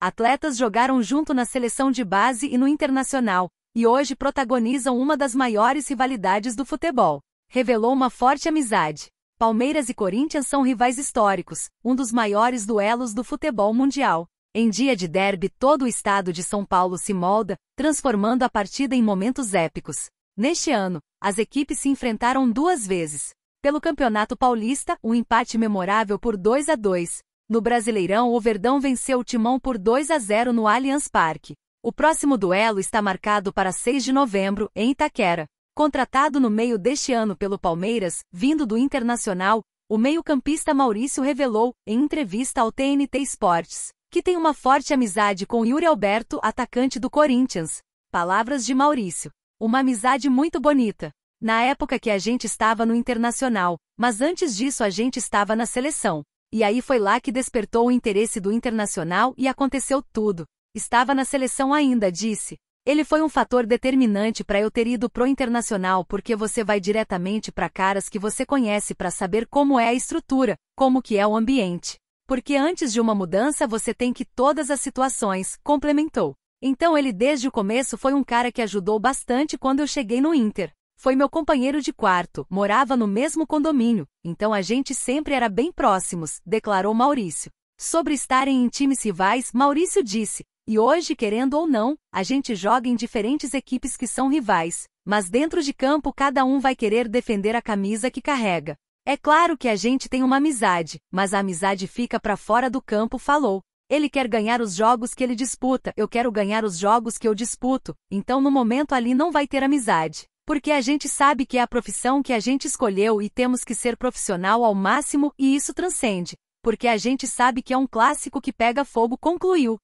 Atletas jogaram junto na seleção de base e no internacional, e hoje protagonizam uma das maiores rivalidades do futebol. Revelou uma forte amizade. Palmeiras e Corinthians são rivais históricos, um dos maiores duelos do futebol mundial. Em dia de derby, todo o estado de São Paulo se molda, transformando a partida em momentos épicos. Neste ano, as equipes se enfrentaram duas vezes. Pelo Campeonato Paulista, um empate memorável por 2 a 2, no Brasileirão, o Verdão venceu o Timão por 2 a 0 no Allianz Parque. O próximo duelo está marcado para 6 de novembro, em Itaquera. Contratado no meio deste ano pelo Palmeiras, vindo do Internacional, o meio-campista Maurício revelou, em entrevista ao TNT Sports, que tem uma forte amizade com Yuri Alberto, atacante do Corinthians. Palavras de Maurício. Uma amizade muito bonita. Na época que a gente estava no Internacional, mas antes disso a gente estava na seleção. E aí foi lá que despertou o interesse do internacional e aconteceu tudo. Estava na seleção ainda, disse. Ele foi um fator determinante para eu ter ido pro internacional porque você vai diretamente para caras que você conhece para saber como é a estrutura, como que é o ambiente. Porque antes de uma mudança você tem que todas as situações, complementou. Então ele desde o começo foi um cara que ajudou bastante quando eu cheguei no Inter. Foi meu companheiro de quarto, morava no mesmo condomínio, então a gente sempre era bem próximos, declarou Maurício. Sobre estarem em times rivais, Maurício disse: E hoje, querendo ou não, a gente joga em diferentes equipes que são rivais, mas dentro de campo cada um vai querer defender a camisa que carrega. É claro que a gente tem uma amizade, mas a amizade fica para fora do campo, falou. Ele quer ganhar os jogos que ele disputa, eu quero ganhar os jogos que eu disputo, então no momento ali não vai ter amizade. Porque a gente sabe que é a profissão que a gente escolheu e temos que ser profissional ao máximo e isso transcende. Porque a gente sabe que é um clássico que pega fogo, concluiu.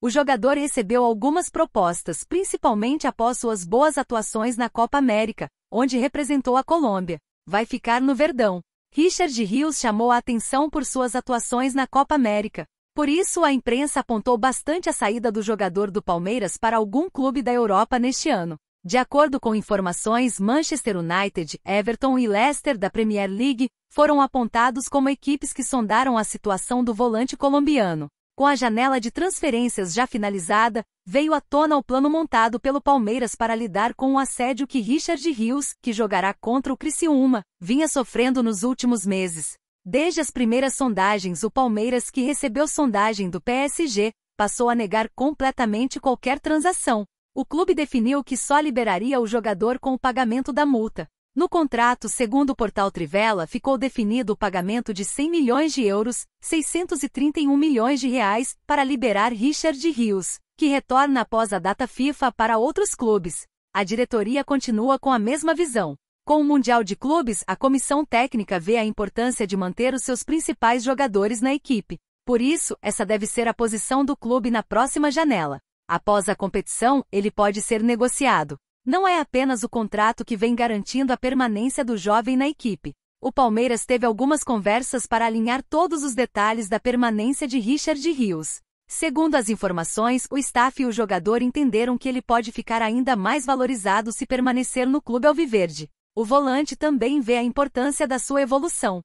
O jogador recebeu algumas propostas, principalmente após suas boas atuações na Copa América, onde representou a Colômbia. Vai ficar no Verdão. Richard Rios chamou a atenção por suas atuações na Copa América. Por isso, a imprensa apontou bastante a saída do jogador do Palmeiras para algum clube da Europa neste ano. De acordo com informações, Manchester United, Everton e Leicester da Premier League foram apontados como equipes que sondaram a situação do volante colombiano. Com a janela de transferências já finalizada, veio à tona o plano montado pelo Palmeiras para lidar com o assédio que Richard Rios, que jogará contra o Criciúma, vinha sofrendo nos últimos meses. Desde as primeiras sondagens, o Palmeiras, que recebeu sondagem do PSG, passou a negar completamente qualquer transação, o clube definiu que só liberaria o jogador com o pagamento da multa. No contrato, segundo o portal Trivela, ficou definido o pagamento de 100 milhões de euros, 631 milhões de reais, para liberar Richard Rios, que retorna após a data FIFA para outros clubes. A diretoria continua com a mesma visão. Com o Mundial de Clubes, a comissão técnica vê a importância de manter os seus principais jogadores na equipe. Por isso, essa deve ser a posição do clube na próxima janela. Após a competição, ele pode ser negociado. Não é apenas o contrato que vem garantindo a permanência do jovem na equipe. O Palmeiras teve algumas conversas para alinhar todos os detalhes da permanência de Richard Rios. Segundo as informações, o staff e o jogador entenderam que ele pode ficar ainda mais valorizado se permanecer no clube alviverde. O volante também vê a importância da sua evolução.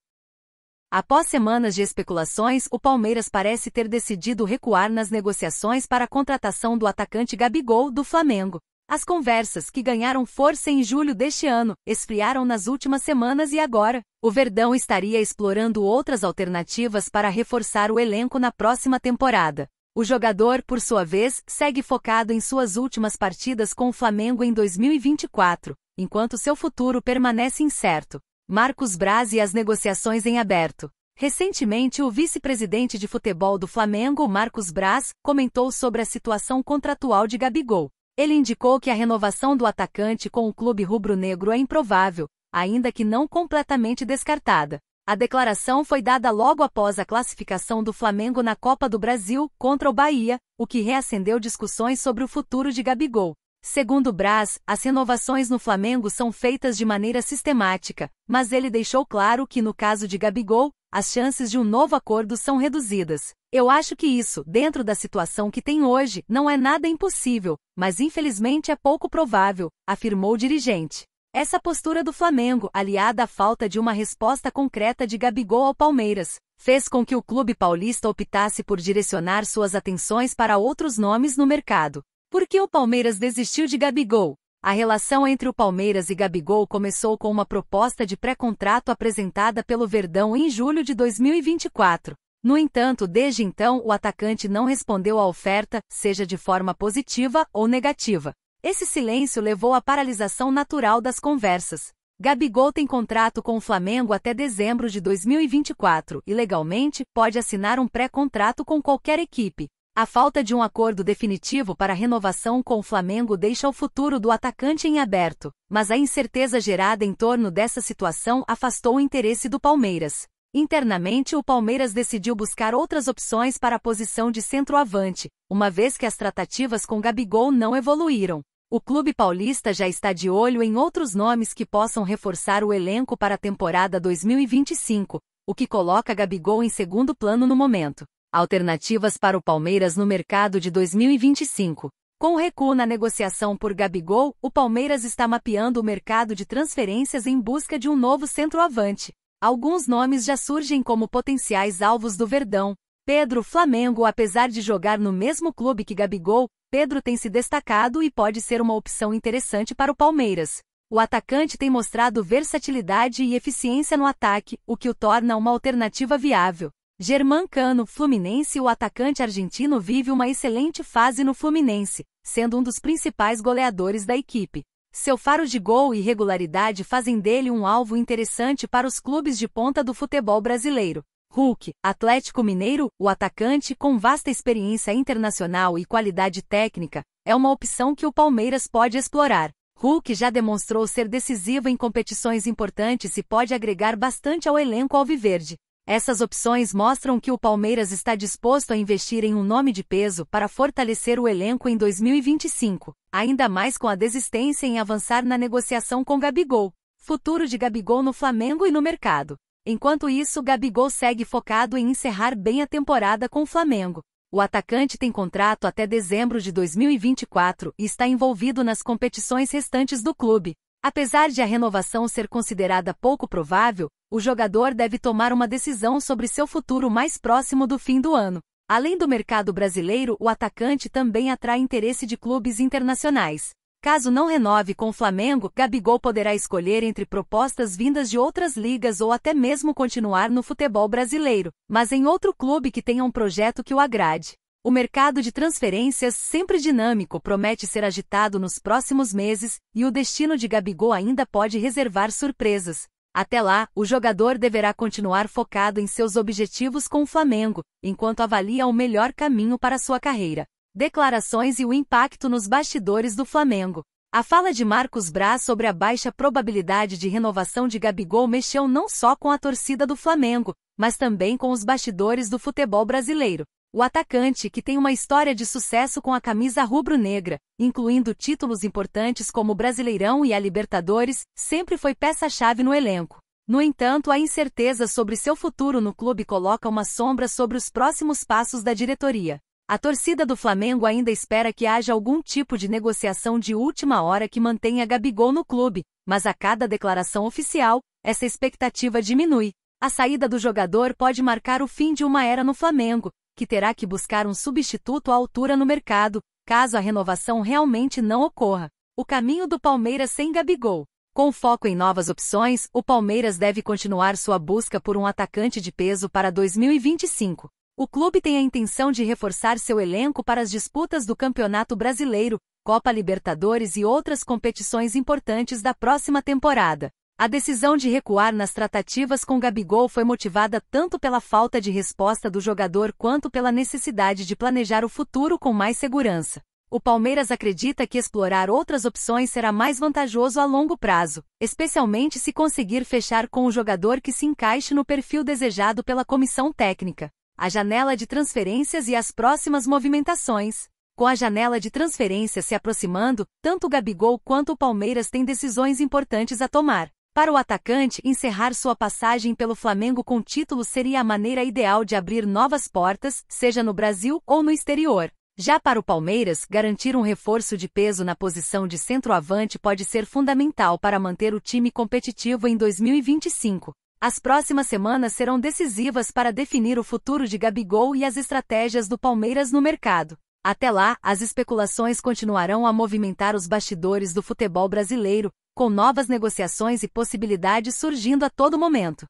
Após semanas de especulações, o Palmeiras parece ter decidido recuar nas negociações para a contratação do atacante Gabigol do Flamengo. As conversas, que ganharam força em julho deste ano, esfriaram nas últimas semanas e agora, o Verdão estaria explorando outras alternativas para reforçar o elenco na próxima temporada. O jogador, por sua vez, segue focado em suas últimas partidas com o Flamengo em 2024, enquanto seu futuro permanece incerto. Marcos Braz e as negociações em aberto. Recentemente, o vice-presidente de futebol do Flamengo, Marcos Braz, comentou sobre a situação contratual de Gabigol. Ele indicou que a renovação do atacante com o clube rubro-negro é improvável, ainda que não completamente descartada. A declaração foi dada logo após a classificação do Flamengo na Copa do Brasil contra o Bahia, o que reacendeu discussões sobre o futuro de Gabigol. Segundo Braz, as renovações no Flamengo são feitas de maneira sistemática, mas ele deixou claro que no caso de Gabigol, as chances de um novo acordo são reduzidas. Eu acho que isso, dentro da situação que tem hoje, não é nada impossível, mas infelizmente é pouco provável, afirmou o dirigente. Essa postura do Flamengo, aliada à falta de uma resposta concreta de Gabigol ao Palmeiras, fez com que o clube paulista optasse por direcionar suas atenções para outros nomes no mercado. Por que o Palmeiras desistiu de Gabigol? A relação entre o Palmeiras e Gabigol começou com uma proposta de pré-contrato apresentada pelo Verdão em julho de 2024. No entanto, desde então, o atacante não respondeu à oferta, seja de forma positiva ou negativa. Esse silêncio levou à paralisação natural das conversas. Gabigol tem contrato com o Flamengo até dezembro de 2024 e, legalmente, pode assinar um pré-contrato com qualquer equipe. A falta de um acordo definitivo para renovação com o Flamengo deixa o futuro do atacante em aberto, mas a incerteza gerada em torno dessa situação afastou o interesse do Palmeiras. Internamente, o Palmeiras decidiu buscar outras opções para a posição de centroavante, uma vez que as tratativas com Gabigol não evoluíram. O clube paulista já está de olho em outros nomes que possam reforçar o elenco para a temporada 2025, o que coloca Gabigol em segundo plano no momento. Alternativas para o Palmeiras no mercado de 2025. Com o recuo na negociação por Gabigol, o Palmeiras está mapeando o mercado de transferências em busca de um novo centroavante. Alguns nomes já surgem como potenciais alvos do Verdão. Pedro Flamengo, apesar de jogar no mesmo clube que Gabigol, Pedro tem se destacado e pode ser uma opção interessante para o Palmeiras. O atacante tem mostrado versatilidade e eficiência no ataque, o que o torna uma alternativa viável. Germán Cano, Fluminense O atacante argentino vive uma excelente fase no Fluminense, sendo um dos principais goleadores da equipe. Seu faro de gol e regularidade fazem dele um alvo interessante para os clubes de ponta do futebol brasileiro. Hulk, Atlético Mineiro, o atacante com vasta experiência internacional e qualidade técnica, é uma opção que o Palmeiras pode explorar. Hulk já demonstrou ser decisivo em competições importantes e pode agregar bastante ao elenco alviverde. Essas opções mostram que o Palmeiras está disposto a investir em um nome de peso para fortalecer o elenco em 2025, ainda mais com a desistência em avançar na negociação com Gabigol. Futuro de Gabigol no Flamengo e no mercado. Enquanto isso, Gabigol segue focado em encerrar bem a temporada com o Flamengo. O atacante tem contrato até dezembro de 2024 e está envolvido nas competições restantes do clube. Apesar de a renovação ser considerada pouco provável, o jogador deve tomar uma decisão sobre seu futuro mais próximo do fim do ano. Além do mercado brasileiro, o atacante também atrai interesse de clubes internacionais. Caso não renove com o Flamengo, Gabigol poderá escolher entre propostas vindas de outras ligas ou até mesmo continuar no futebol brasileiro, mas em outro clube que tenha um projeto que o agrade. O mercado de transferências, sempre dinâmico, promete ser agitado nos próximos meses, e o destino de Gabigol ainda pode reservar surpresas. Até lá, o jogador deverá continuar focado em seus objetivos com o Flamengo, enquanto avalia o melhor caminho para sua carreira. Declarações e o impacto nos bastidores do Flamengo. A fala de Marcos Braz sobre a baixa probabilidade de renovação de Gabigol mexeu não só com a torcida do Flamengo, mas também com os bastidores do futebol brasileiro. O atacante, que tem uma história de sucesso com a camisa rubro-negra, incluindo títulos importantes como o Brasileirão e a Libertadores, sempre foi peça-chave no elenco. No entanto, a incerteza sobre seu futuro no clube coloca uma sombra sobre os próximos passos da diretoria. A torcida do Flamengo ainda espera que haja algum tipo de negociação de última hora que mantenha Gabigol no clube, mas a cada declaração oficial, essa expectativa diminui. A saída do jogador pode marcar o fim de uma era no Flamengo, que terá que buscar um substituto à altura no mercado, caso a renovação realmente não ocorra. O caminho do Palmeiras sem Gabigol. Com foco em novas opções, o Palmeiras deve continuar sua busca por um atacante de peso para 2025. O clube tem a intenção de reforçar seu elenco para as disputas do Campeonato Brasileiro, Copa Libertadores e outras competições importantes da próxima temporada. A decisão de recuar nas tratativas com Gabigol foi motivada tanto pela falta de resposta do jogador quanto pela necessidade de planejar o futuro com mais segurança. O Palmeiras acredita que explorar outras opções será mais vantajoso a longo prazo, especialmente se conseguir fechar com o jogador que se encaixe no perfil desejado pela comissão técnica a janela de transferências e as próximas movimentações. Com a janela de transferências se aproximando, tanto o Gabigol quanto o Palmeiras têm decisões importantes a tomar. Para o atacante, encerrar sua passagem pelo Flamengo com título seria a maneira ideal de abrir novas portas, seja no Brasil ou no exterior. Já para o Palmeiras, garantir um reforço de peso na posição de centroavante pode ser fundamental para manter o time competitivo em 2025. As próximas semanas serão decisivas para definir o futuro de Gabigol e as estratégias do Palmeiras no mercado. Até lá, as especulações continuarão a movimentar os bastidores do futebol brasileiro, com novas negociações e possibilidades surgindo a todo momento.